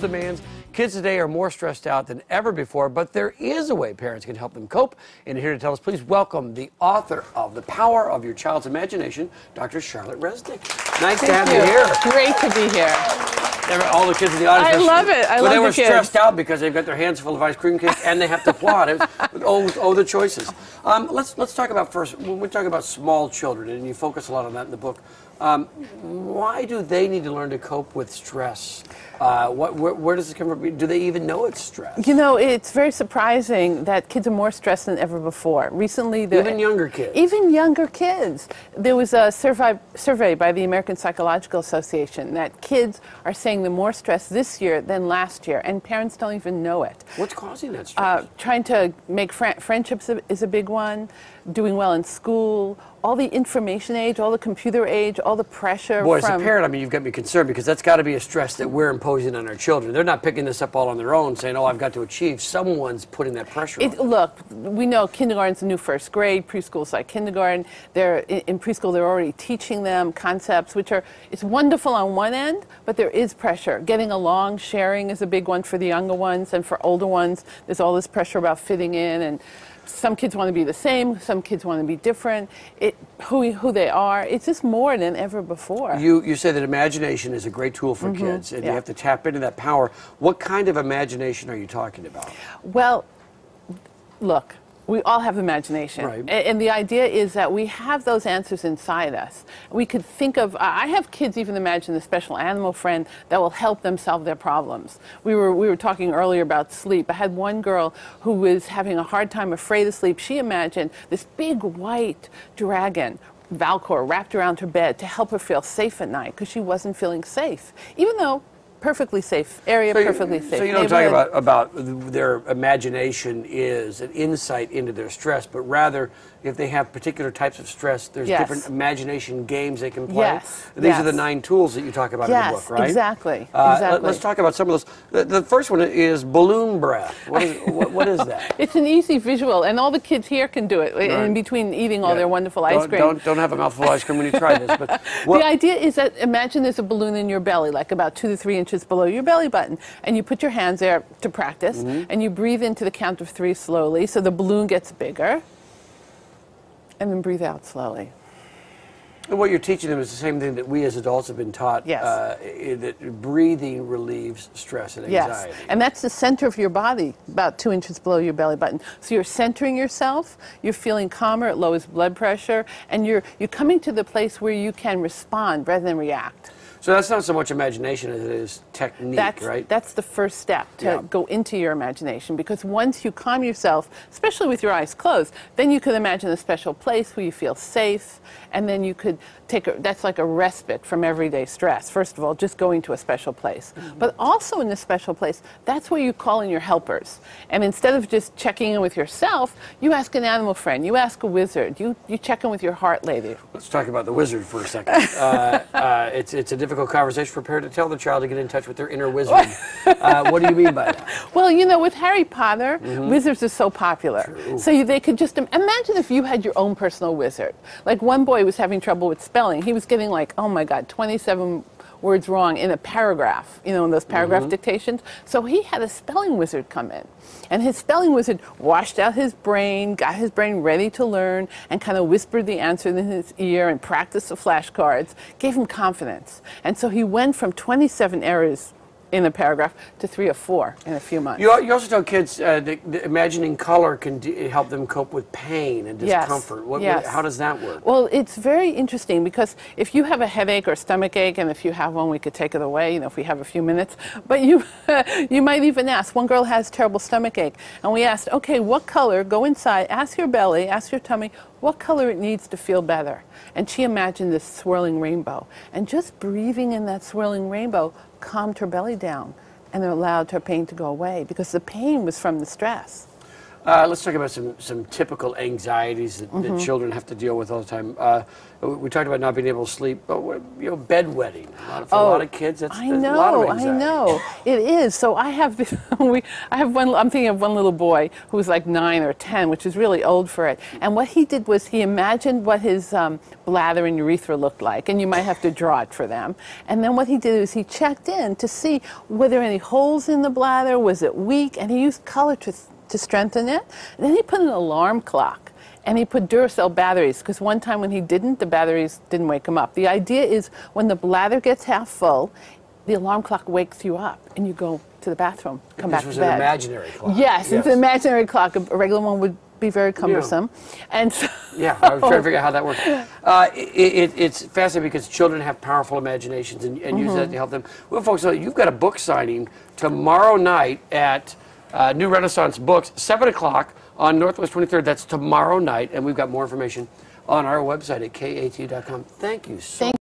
demands. Kids today are more stressed out than ever before, but there is a way parents can help them cope. And here to tell us, please welcome the author of The Power of Your Child's Imagination, Dr. Charlotte Reznick. Nice Thank to have you. you here. Great to be here. All the kids in the audience. I love it. I well, they love were the kids. stressed out because they've got their hands full of ice cream cake and they have to plot. It oh, oh, the choices. Um, let's let's talk about first. When we talk about small children, and you focus a lot on that in the book. Um, why do they need to learn to cope with stress? Uh, what, where, where does it come from? Do they even know it's stress? You know, it's very surprising that kids are more stressed than ever before. Recently, the, Even younger kids. Even younger kids. There was a survey, survey by the American Psychological Association that kids are saying they're more stressed this year than last year, and parents don't even know it. What's causing that stress? Uh, trying to make fri friendships is a big one. Doing well in school, all the information age, all the computer age, all the pressure. Boy, as a parent, I mean, you've got me concerned because that's got to be a stress that we're imposing on our children. They're not picking this up all on their own, saying, "Oh, I've got to achieve." Someone's putting that pressure on. It, them. look, we know kindergarten's the new first grade. Preschool's like kindergarten. They're in, in preschool. They're already teaching them concepts, which are it's wonderful on one end, but there is pressure. Getting along, sharing is a big one for the younger ones, and for older ones, there's all this pressure about fitting in and. Some kids want to be the same. Some kids want to be different. It, who, who they are. It's just more than ever before. You you say that imagination is a great tool for mm-hmm. kids, and you have to tap into that power. What kind of imagination are you talking about? Well, look, we all have imagination. Right. And the idea is that we have those answers inside us. We could think of, I I have kids even imagine the special animal friend that will help them solve their problems. We were, we were talking earlier about sleep. I had one girl who was having a hard time, afraid of sleep. She imagined this big white dragon. Valcor wrapped around her bed to help her feel safe at night because she wasn't feeling safe, even though perfectly safe area, So perfectly safe. So you don't talk about about their imagination is an insight into their stress, but rather if they have particular types of stress, there's Yes. different imagination games they can play. Yes, These are the nine tools that you talk about in Yes, the book, right? exactly, Uh, exactly. Let's talk about some of those. The, the first one is balloon breath. What is, what, what is that? It's an easy visual, and all the kids here can do it Right. in between eating all Yeah. their wonderful ice Don't- cream. Don't, don't have a mouthful of ice cream when you try this. But what, the idea is that imagine there's a balloon in your belly, like about two to three inches below your belly button, and you put your hands there to practice, Mm-hmm. and you breathe into the count of three slowly, so the balloon gets bigger, and then breathe out slowly. And what you're teaching them is the same thing that we as adults have been taught. Yes. Uh, that breathing relieves stress and anxiety. Yes, and that's the center of your body, about two inches below your belly button. So you're centering yourself, you're feeling calmer, it lowers blood pressure, and you're, you're coming to the place where you can respond rather than react. So that's not so much imagination as it is technique, That's, right? that's the first step to Yeah. go into your imagination because once you calm yourself, especially with your eyes closed, then you can imagine a special place where you feel safe, and then you could take a, that's like a respite from everyday stress. First of all, just going to a special place. Mm-hmm. But also in this special place, that's where you call in your helpers. And instead of just checking in with yourself, you ask an animal friend, you ask a wizard, you, you check in with your heart lady. Let's talk about the wizard for a second. uh, uh, it's, it's a difficult conversation. Prepare to tell the child to get in touch with their inner wizard. uh, what do you mean by that? Well, you know, with Harry Potter, Mm-hmm. wizards are so popular. So you, they could just imagine if you had your own personal wizard. Like one boy was having trouble with spelling. He was getting like, oh my God, 27 words wrong in a paragraph, you know, in those paragraph Mm-hmm. dictations. So he had a spelling wizard come in. And his spelling wizard washed out his brain, got his brain ready to learn, and kind of whispered the answer in his ear and practiced the flashcards, gave him confidence. And so he went from 27 errors in a paragraph to three or four in a few months. You, you also tell kids uh, that, that imagining color can d- help them cope with pain and discomfort. What, what- yes. how does that work? Well, it's very interesting because if you have a headache or stomach ache, and if you have one, we could take it away, you know, if we have a few minutes. But you, you might even ask. One girl has terrible stomach ache, and we asked, okay, what color? Go inside, ask your belly, ask your tummy, what color it needs to feel better. And she imagined this swirling rainbow, and just breathing in that swirling rainbow calmed her belly down, and allowed her pain to go away because the pain was from the stress. Uh, let's talk about some, some typical anxieties that, that children have to deal with all the time. Uh, we talked about not being able to sleep, but you know, bedwetting. A lot of, for a lot of kids, that's, Oh, I know, a lot of I know. It is. So I have, we, I have one. I'm thinking of one little boy who was like nine or ten, which is really old for it. And what he did was he imagined what his um, bladder and urethra looked like, and you might have to draw it for them. And then what he did was he checked in to see were there any holes in the bladder, was it weak, and he used color to to strengthen it. And then he put an alarm clock. And he put Duracell batteries because one time when he didn't, the batteries didn't wake him up. The idea is when the bladder gets half full, the alarm clock wakes you up and you go to the bathroom, come This back was to an bed. imaginary clock. Yes, it's an imaginary clock. A regular one would be very cumbersome. And so, Yeah, I was trying to figure out how that works. Uh, it, it, it's fascinating because children have powerful imaginations and, and use Mm-hmm. that to help them. Well, folks, so you've got a book signing tomorrow night at uh, New Renaissance Books, 7 o'clock on Northwest 23rd. That's tomorrow night, and we've got more information on our website at kat.com. Thank you so Thank